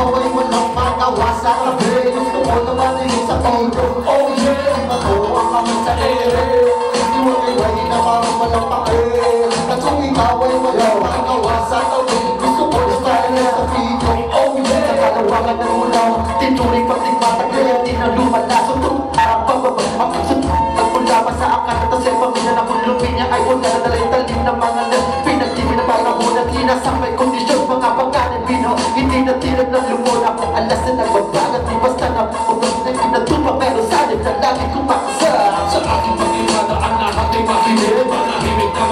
away mo lang matawasan Gusto mo na marinig sa ulo Oh yeah, matuwa kami sa ere Iwag-iway na parang walang pake At kung ikaw Gusto mo na style sa video Oh yeah, sa kalawakan ng ulam Tinuring pagtigma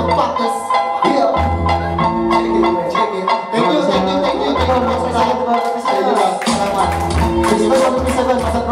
motherfuckers. Yeah. Check it, take it. Thank you, thank you, thank you, thank you. Thank you. Thank you. Thank you. Thank you. Thank you.